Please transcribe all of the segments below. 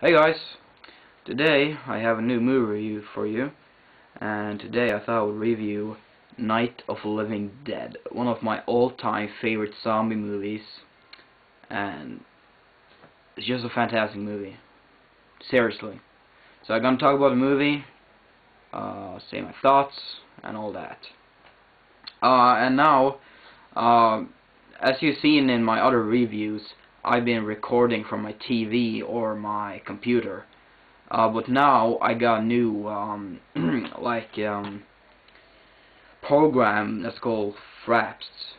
Hey guys, today I have a new movie review for you, and today I thought I would review Night of the Living Dead, one of my all-time favorite zombie movies, and it's just a fantastic movie, seriously. So I'm gonna talk about the movie, uh, say my thoughts, and all that. Uh, and now, uh, as you've seen in my other reviews, I've been recording from my TV or my computer. Uh, but now I got a new um, like um, program that's called Fraps.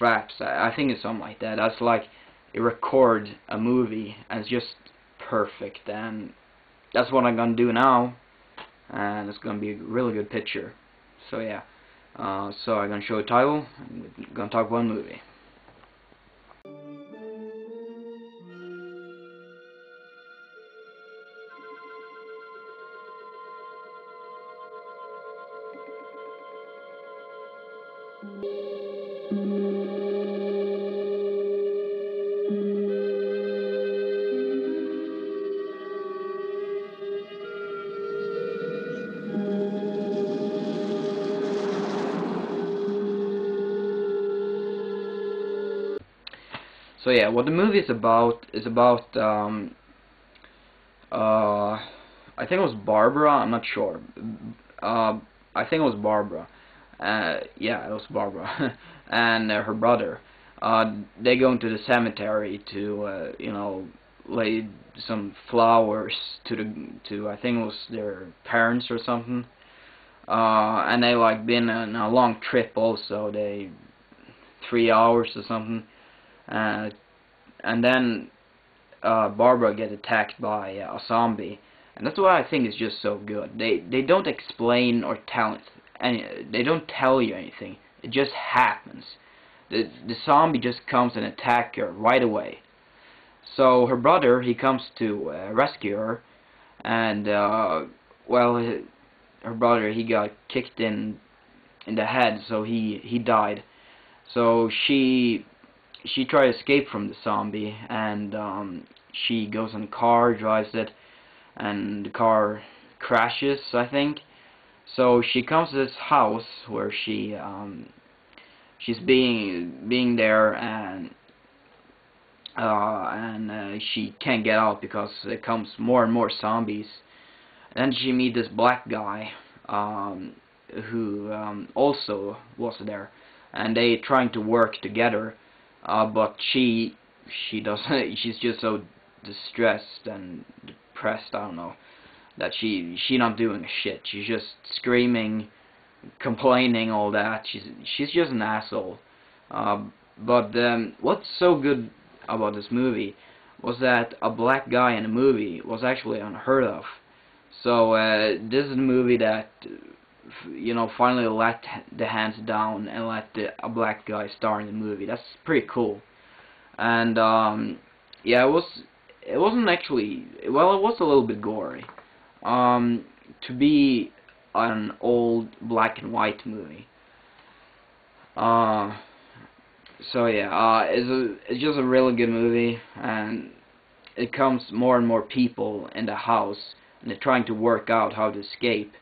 Fraps. I, I think it's something like that. That's like it record a movie and it's just perfect. And that's what I'm gonna do now. And it's gonna be a really good picture. So yeah. Uh, so I'm gonna show a title. I'm gonna talk about a movie. So yeah, what the movie is about is about um, uh, I think it was Barbara. I'm not sure. Uh, I think it was Barbara. Uh, yeah, it was Barbara and uh, her brother. Uh, they go into the cemetery to uh, you know lay some flowers to the to I think it was their parents or something. Uh, and they like been on a long trip also. They three hours or something uh, and then uh, Barbara gets attacked by uh, a zombie, and that's why I think it's just so good. They they don't explain or tell any, they don't tell you anything. It just happens. The the zombie just comes and attacks her right away. So her brother he comes to uh, rescue her, and uh, well, her brother he got kicked in in the head, so he he died. So she she tries to escape from the zombie and um, she goes in a car, drives it, and the car crashes, I think. So she comes to this house where she um, she's being being there and uh, and uh, she can't get out because it comes more and more zombies. And then she meets this black guy um, who um, also was there, and they trying to work together uh, but she she doesn't she's just so distressed and depressed I don't know that she she not doing a shit she's just screaming complaining all that she's she's just an asshole uh, but um, what's so good about this movie was that a black guy in a movie was actually unheard of so uh, this is a movie that you know, finally let the hands down and let the, a black guy star in the movie. That's pretty cool. And um, yeah, it was. It wasn't actually. Well, it was a little bit gory. Um, to be an old black and white movie. Uh, so yeah, uh, it's a, it's just a really good movie, and it comes more and more people in the house, and they're trying to work out how to escape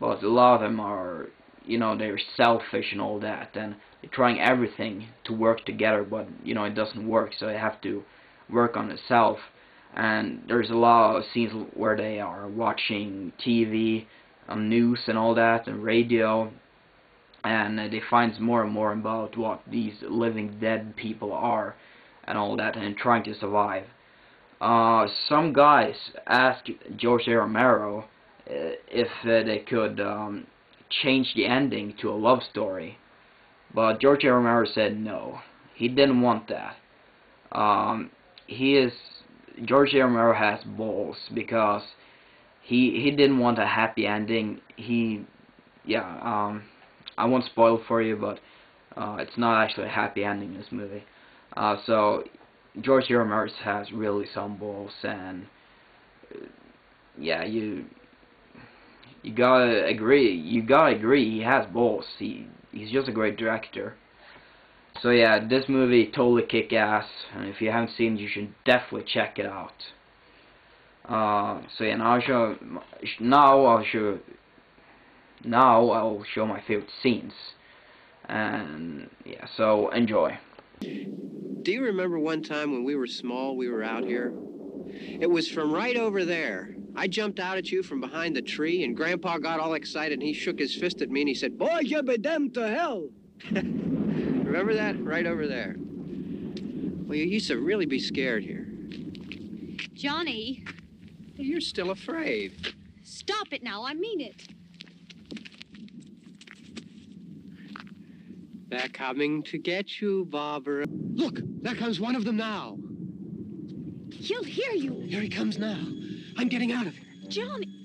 but a lot of them are, you know, they're selfish and all that, and they're trying everything to work together, but, you know, it doesn't work, so they have to work on itself. And there's a lot of scenes where they are watching TV, on news and all that, and radio, and uh, they find more and more about what these living dead people are, and all that, and trying to survive. Uh, some guys ask George A. Romero uh, if uh, they could um, change the ending to a love story. But George A. Romero said no. He didn't want that. Um, he is George A. Romero has balls because he he didn't want a happy ending. He yeah um, I won't spoil for you, but uh, it's not actually a happy ending in this movie. Uh, so George A. Romero has really some balls and uh, yeah you you gotta agree. You gotta agree. He has balls. He he's just a great director. So yeah, this movie totally kick ass, and if you haven't seen it, you should definitely check it out. Uh, so yeah, now I'll show now I'll show now I'll show my favorite scenes, and yeah, so enjoy. Do you remember one time when we were small, we were out here? It was from right over there. I jumped out at you from behind the tree, and Grandpa got all excited, and he shook his fist at me, and he said, Boy, you be damned to hell. remember that? Right over there. Well, you used to really be scared here. Johnny, You're still afraid. stop it now. I mean it. They're coming to get you, Barbara. Look, there comes one of them now. He'll hear you. Here he comes now. I'm getting out of here. Johnny.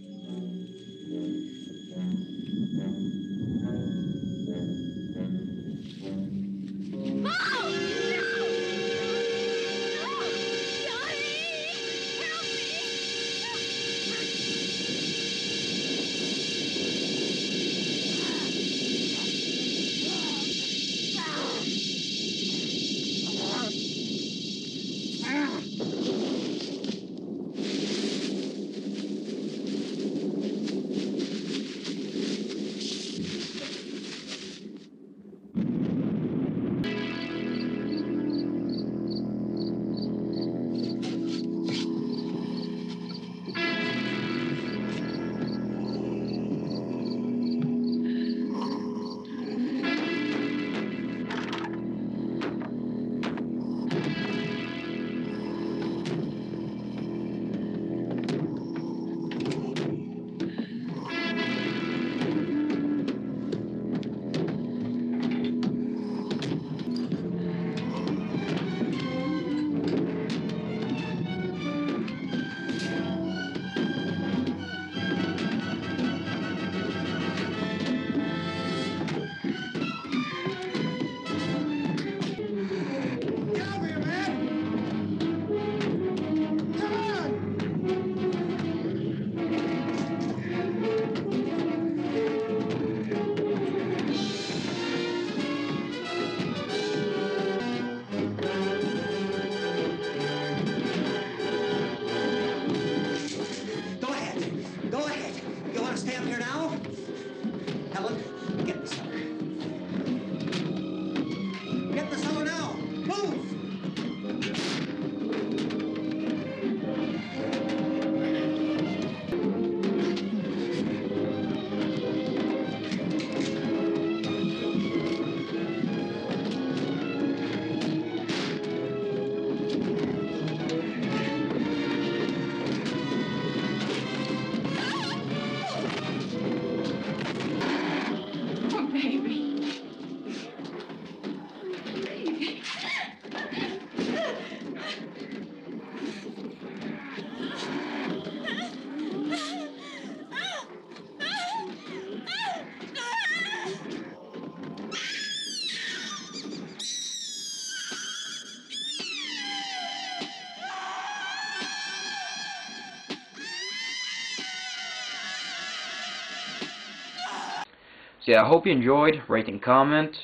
So yeah, I hope you enjoyed. Rate and comment,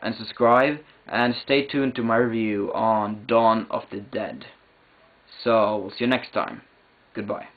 and subscribe, and stay tuned to my review on Dawn of the Dead. So we'll see you next time. Goodbye.